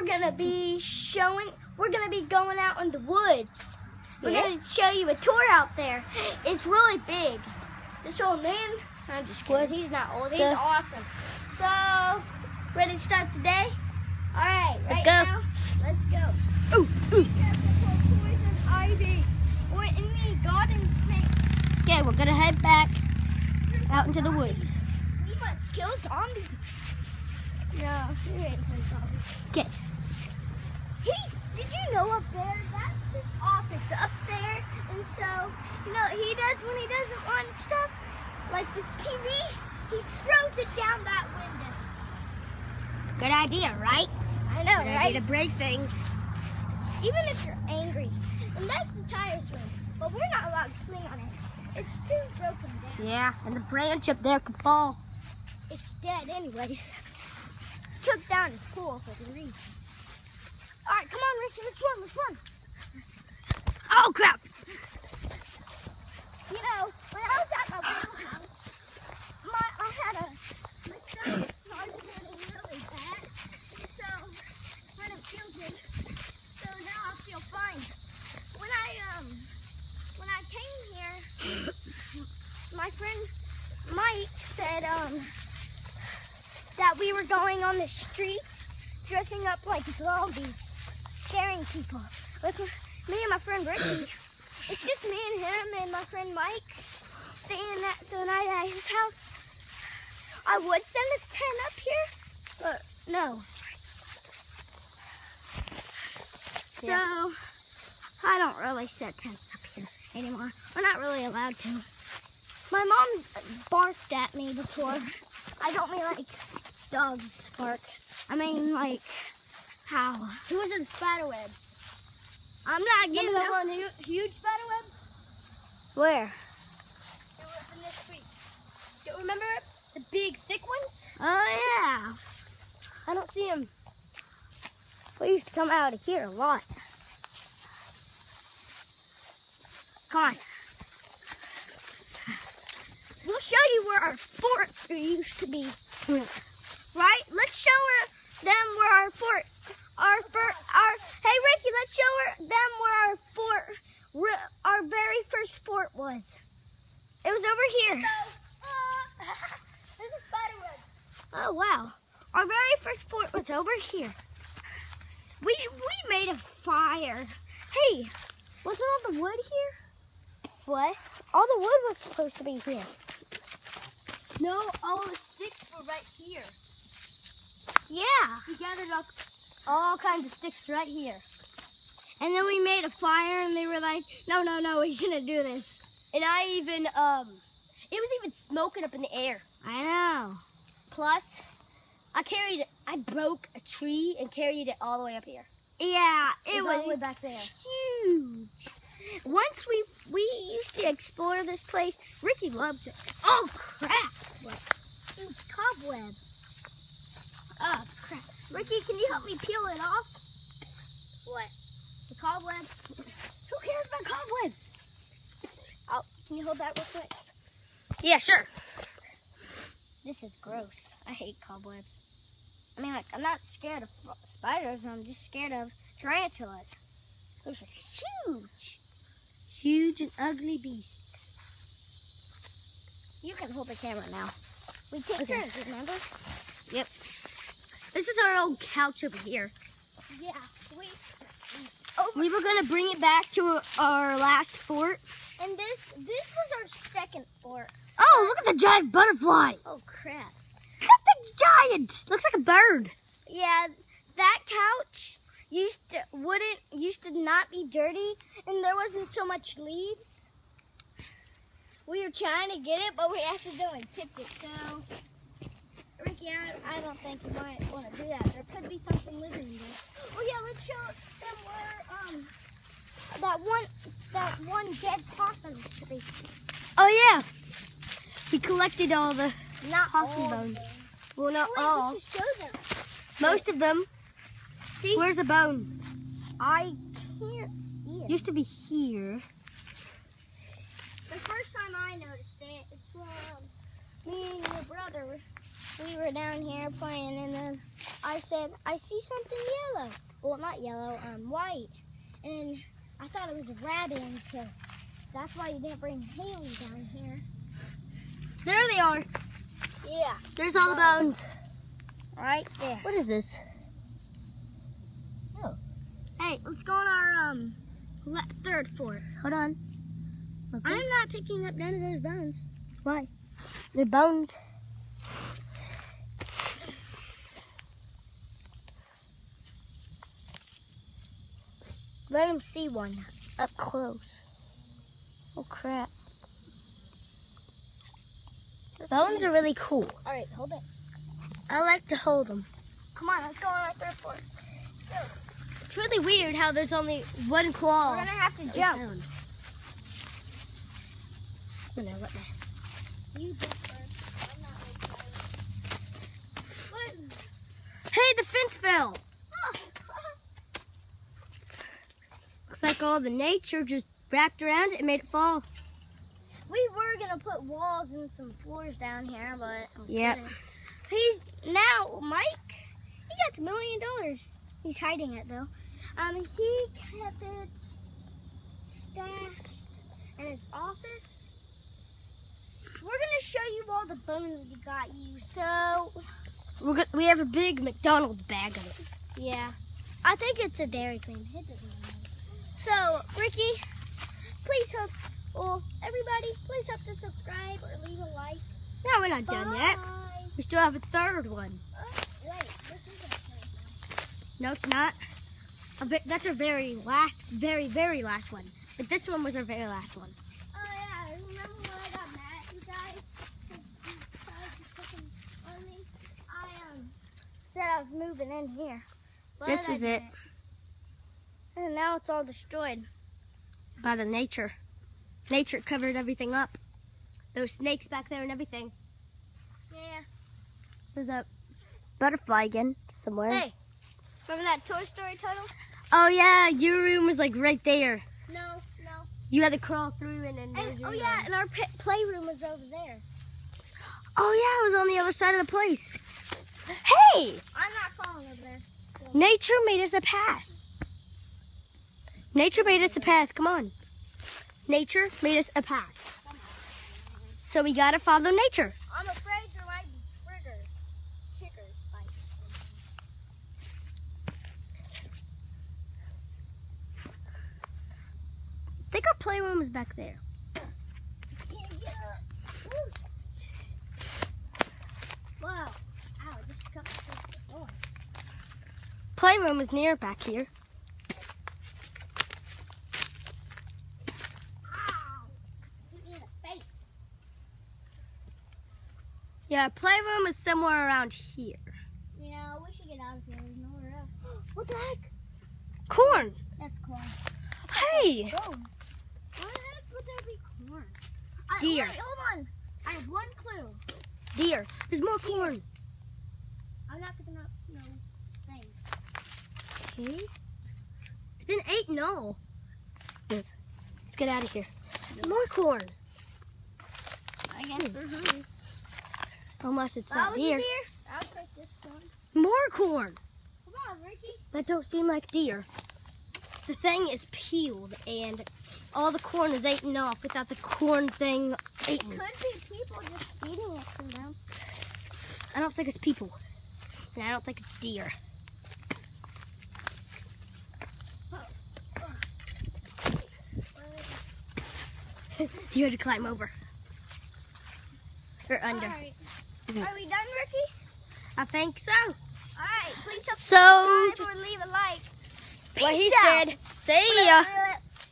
we're gonna be showing. We're gonna be going out in the woods. We're Yeah. gonna show you a tour out there. It's really big. This old man. I'm just kidding. He's not old. He's awesome. So, ready to start today? All right. Let's go. Now, let's go. Ooh, ooh. Be careful for poison ivy or garden snake. Okay, we're gonna head back out into the woods. We must kill zombies. No, we ain't play zombies. Okay. He, did you know up there? That's his office up there. And so, you know, he does when he doesn't want stuff, like this TV, he throws it down that window. Good idea, right? I know, Good right? idea to break things. Even if you're angry. And that's the tire swing. But we're not allowed to swing on it. It's too broken down. Yeah, and the branch up there could fall. It's dead anyway. Took down his pool for the reason. All right, come on, Ricky, let's run, let's run. Oh crap! You know, when I was at my grandma's house, my I had a my stomach really bad, so I didn't feel good. So now I feel fine. When I um when I came here, my friend Mike said um that we were going on the streets dressing up like zombies, scaring people. With me and my friend Ricky. It's just me and him and my friend Mike staying at the night at his house. I would send a tent up here, but no. So I don't really set tents up here anymore. We're not really allowed to. My mom barked at me before. I don't mean like dogs bark. I mean like how. Who was in spider web? I'm not that up. hu- huge spider web? Where? It was in this. Do you remember it? The big, thick ones? Oh yeah. I don't see him. We used to come out of here a lot. Come on. We'll show you where our fort used to be. Hmm. Right? Let's show her them where our fort, our fort, our. Hey Ricky, let's show her them where our fort, our very first fort was. It was over here. Uh, this is spider web. Oh wow. Our very first fort was over here. We we made a fire. Hey, wasn't all the wood here? What? All the wood was supposed to be here. No, all the sticks were right here. Yeah. We gathered up all kinds of sticks right here. And then we made a fire and they were like, no, no, no, we shouldn't do this. And I even, um, it was even smoking up in the air. I know. Plus, I carried, I broke a tree and carried it all the way up here. Yeah, it It was all the way back there. huge. Once we we used to explore this place, Ricky loves it. Oh crap! What? Huge cobweb. Oh crap! Ricky, can you help me peel it off? What? The cobweb. Who cares about cobwebs? Oh, can you hold that real quick? Yeah, sure. This is gross. I hate cobwebs. I mean, like, I'm not scared of spiders. I'm just scared of tarantulas. Those are huge. Huge and ugly beasts. You can hold the camera now. We take Okay. turns, remember? Yep. This is our old couch over here. Yeah. We. Oh Over, We were gonna bring it back to our last fort. and this this was our second fort. Oh, look at the giant butterfly. Oh crap. Look at the giant. Looks like a bird. Yeah, that couch used to wouldn't used to not be dirty, and there wasn't so much leaves. We were trying to get it, but we accidentally tipped it. So, Ricky, I, don't think you might want to do that. There could be something living in there. Oh yeah, let's show them where um that one that one dead possum be. Oh yeah. He collected all the Not possum all bones. Well, not Wait, all. we show them. Most of them. See, Where's the bone? I can't see it. Used to be here. The first time I noticed it, it's from me and your brother we were down here playing, and then I said, I see something yellow. Well, not yellow, um, white. And I thought it was a rabbit, so that's why you didn't bring Haley down here. There they are. Yeah, There's all the bones. right there. What is this? Oh. Hey, let's go on our um third fort. Hold on. Okay. I'm not picking up none of those bones. Why? The bones. Let him see one. Up close. Oh crap. Bones are really cool. All right, hold it. I like to hold them. Come on, let's go on our third fort. It's really weird how there's only one claw. We're gonna have to jump. Oh, no, let. You jump first. I'm not like Hey, the fence fell. Looks like all the nature just wrapped around it and made it fall. We were gonna put walls and some floors down here, but Yep. couldn't. He's now Mike. He got a million dollars. He's hiding it though. Um, he kept it stashed in his office. We're gonna show you all the bones we got you. So We're go- we have a big McDonald's bag of it. yeah, I think it's a Dairy Queen. It. So Ricky, please hope. Well, everybody, please hope to subscribe or leave a like. No, we're not done yet. We still have a third one. Oh, wait, this is a third No, it's not. A bit, that's our very last, very, very last one. But this one was our very last one. Oh yeah, remember when I got mad at you guys? 'Cause you tried to fucking on me? I um said I was moving in here. But This I was it. didn't. And now it's all destroyed. By the nature. Nature covered everything up. Those snakes back there and everything. Yeah. There's a butterfly again somewhere. Hey, remember that Toy Story tunnel? Oh yeah, your room was like right there. No, no. You had to crawl through and then. And, oh yeah, room. and our playroom was over there. Oh yeah, it was on the other side of the place. Hey, I'm not falling over there. nature made us a path. Nature made us a path. Come on. Nature made us a path. So we gotta follow nature. I'm afraid there might be triggers. Chiggers. Like. I think our playroom is back there. Can't get up. Wow. Ow, I just cut myself the. Playroom is near back here. Ow! Hit me in the face. Yeah, playroom is somewhere around here. Yeah, we should get out of here. There's nowhere else. what the heck? Corn. That's corn. Hey. Boom. Why the heck would there be corn? I, Deer. Wait, hold on. I have one clue. Deer. There's more corn. I'm not picking up no thing. Okay. It's been eight and all. Let's get out of here. More corn. I guess hungry. Unless it's not deer. I'll take this one. More corn. Come on, Ricky. That don't seem like deer. The thing is peeled and all the corn is eaten off without the corn thing eaten. Could be people just eating it from them. I don't think it's people. And I don't think it's deer. you had to climb over. Or under. Are we done, Ricky? I think so. All right. Please So, subscribe or leave a like. what he Peace out. said, see ya.